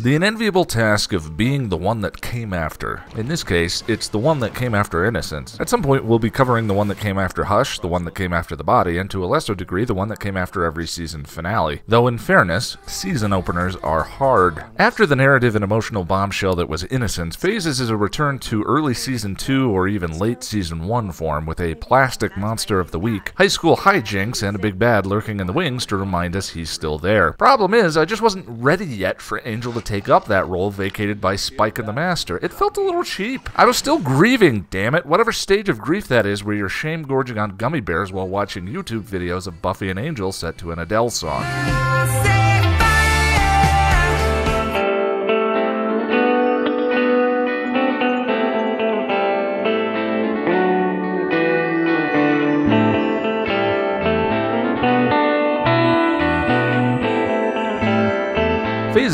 The unenviable task of being the one that came after. In this case, it's the one that came after Innocence. At some point, we'll be covering the one that came after Hush, the one that came after The Body, and to a lesser degree, the one that came after every season finale. Though, in fairness, season openers are hard. After the narrative and emotional bombshell that was Innocence, Phases is a return to early season 2 or even late season 1 form with a plastic monster of the week, high school hijinks, and a big bad lurking in the wings to remind us he's still there. Problem is, I just wasn't ready yet for Angel to take up that role vacated by Spike and the Master. It felt a little cheap. I was still grieving, damn it. Whatever stage of grief that is where you're shame gorging on gummy bears while watching YouTube videos of Buffy and Angel set to an Adele song.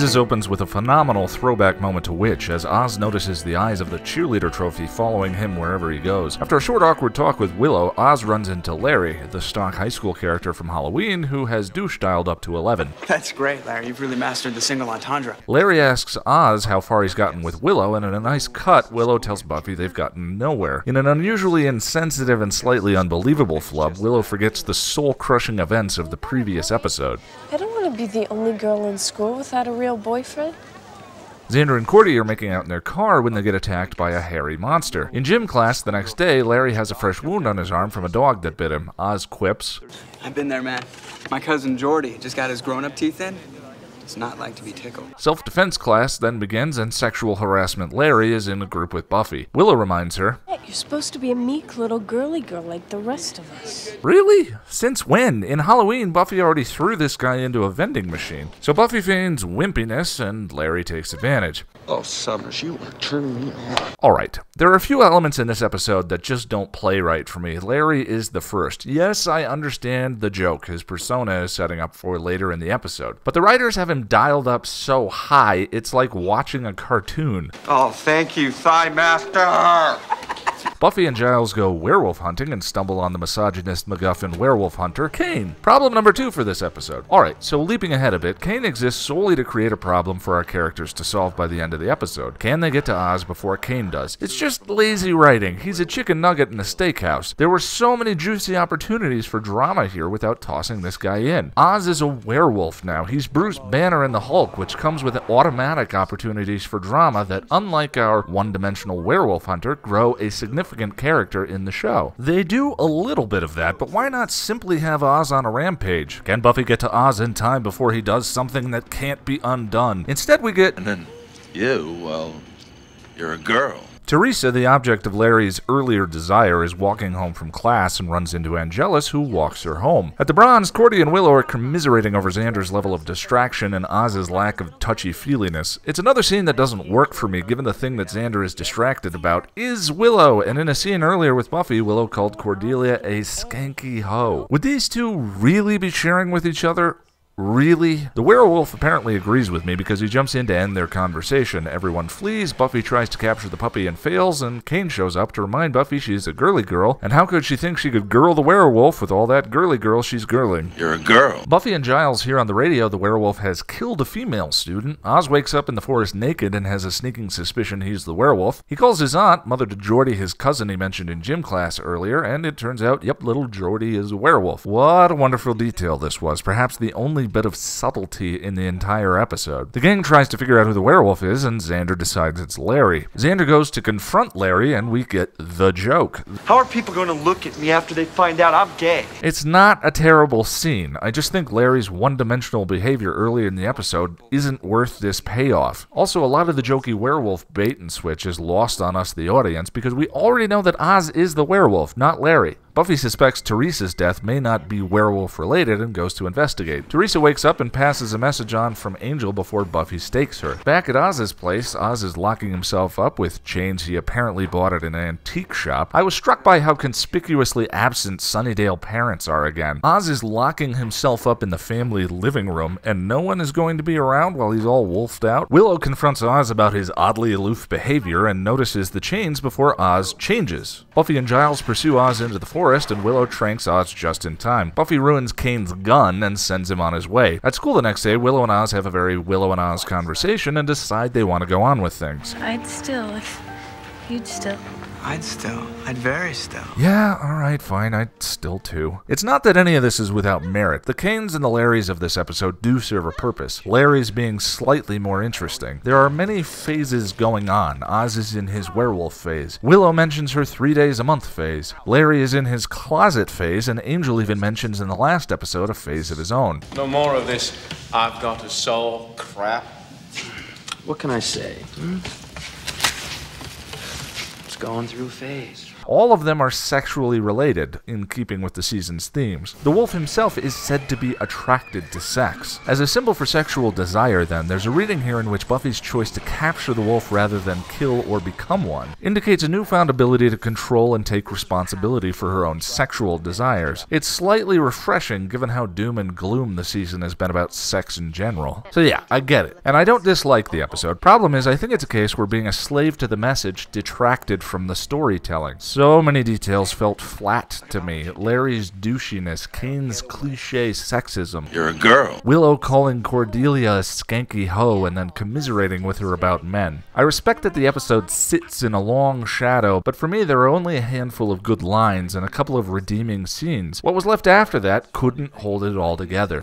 Phases opens with a phenomenal throwback moment to Witch as Oz notices the eyes of the cheerleader trophy following him wherever he goes. After a short awkward talk with Willow, Oz runs into Larry, the stock high school character from Halloween who has douche dialed up to 11. That's great, Larry. You've really mastered the single entendre. Larry asks Oz how far he's gotten with Willow, and in a nice cut, Willow tells Buffy they've gotten nowhere. In an unusually insensitive and slightly unbelievable flub, Willow forgets the soul crushing events of the previous episode. I don't want to be the only girl in school without a real boyfriend. Xander and Cordy are making out in their car when they get attacked by a hairy monster. In gym class the next day, Larry has a fresh wound on his arm from a dog that bit him. Oz quips, I've been there, man. My cousin Jordy just got his grown up teeth in. It's not like to be tickled. Self defense class then begins, and sexual harassment Larry is in a group with Buffy. Willow reminds her, Yeah, you're supposed to be a meek little girly girl like the rest of us. Really? Since when? In Halloween, Buffy already threw this guy into a vending machine. So Buffy feigns wimpiness, and Larry takes advantage. Oh, Summers, you are turning me on. Alright, there are a few elements in this episode that just don't play right for me. Larry is the first. Yes, I understand the joke his persona is setting up for later in the episode, but the writers have him dialed up so high, it's like watching a cartoon. Oh, thank you, Thigh Master. Buffy and Giles go werewolf hunting and stumble on the misogynist MacGuffin werewolf hunter, Cain. Problem number two for this episode. Alright, so leaping ahead a bit, Cain exists solely to create a problem for our characters to solve by the end of the episode. Can they get to Oz before Cain does? It's just lazy writing. He's a chicken nugget in a steakhouse. There were so many juicy opportunities for drama here without tossing this guy in. Oz is a werewolf now. He's Bruce Banner in the Hulk, which comes with automatic opportunities for drama that, unlike our one dimensional werewolf hunter, grow a significant character in the show. They do a little bit of that, but why not simply have Oz on a rampage? Can Buffy get to Oz in time before he does something that can't be undone? Instead, we get And then you, well, you're a girl. Theresa, the object of Larry's earlier desire, is walking home from class and runs into Angelus, who walks her home. At the Bronze, Cordy and Willow are commiserating over Xander's level of distraction and Oz's lack of touchy-feeliness. It's another scene that doesn't work for me, given the thing that Xander is distracted about is Willow, and in a scene earlier with Buffy, Willow called Cordelia a skanky hoe. Would these two really be sharing with each other? Really? The werewolf apparently agrees with me because he jumps in to end their conversation. Everyone flees, Buffy tries to capture the puppy and fails, and Cain shows up to remind Buffy she's a girly girl, and how could she think she could girl the werewolf with all that girly girl she's girling? You're a girl. Buffy and Giles hear on the radio the werewolf has killed a female student. Oz wakes up in the forest naked and has a sneaking suspicion he's the werewolf. He calls his aunt, mother to Jordy, his cousin he mentioned in gym class earlier, and it turns out, yep, little Jordy is a werewolf. What a wonderful detail this was. Perhaps the only bit of subtlety in the entire episode. The gang tries to figure out who the werewolf is, and Xander decides it's Larry. Xander goes to confront Larry, and we get the joke. How are people going to look at me after they find out I'm gay? It's not a terrible scene. I just think Larry's one dimensional behavior early in the episode isn't worth this payoff. Also, a lot of the jokey werewolf bait and switch is lost on us, the audience, because we already know that Oz is the werewolf, not Larry. Buffy suspects Theresa's death may not be werewolf related and goes to investigate. Teresa wakes up and passes a message on from Angel before Buffy stakes her. Back at Oz's place, Oz is locking himself up with chains he apparently bought at an antique shop. I was struck by how conspicuously absent Sunnydale parents are again. Oz is locking himself up in the family living room, and no one is going to be around while he's all wolfed out. Willow confronts Oz about his oddly aloof behavior and notices the chains before Oz changes. Buffy and Giles pursue Oz into the forest forest, and Willow tranks Oz just in time. Buffy ruins Cain's gun and sends him on his way. At school the next day, Willow and Oz have a very Willow and Oz conversation and decide they want to go on with things. I'd still if you'd still. I'd still. I'd very still. Yeah, alright, fine, I'd still too. It's not that any of this is without merit. The Cains and the Larrys of this episode do serve a purpose, Larry's being slightly more interesting. There are many phases going on. Oz is in his werewolf phase. Willow mentions her three days a month phase. Larry is in his closet phase, and Angel even mentions in the last episode a phase of his own. No more of this I've got a soul crap. What can I say? Hmm? Going through a phase. All of them are sexually related, in keeping with the season's themes. The wolf himself is said to be attracted to sex. As a symbol for sexual desire, then, there's a reading here in which Buffy's choice to capture the wolf rather than kill or become one indicates a newfound ability to control and take responsibility for her own sexual desires. It's slightly refreshing given how doom and gloom the season has been about sex in general. So yeah, I get it. And I don't dislike the episode. Problem is, I think it's a case where being a slave to the message detracted from the storytelling. So many details felt flat to me. Larry's douchiness, Cain's cliche sexism, You're a girl. Willow calling Cordelia a skanky hoe and then commiserating with her about men. I respect that the episode sits in a long shadow, but for me there are only a handful of good lines and a couple of redeeming scenes. What was left after that couldn't hold it all together.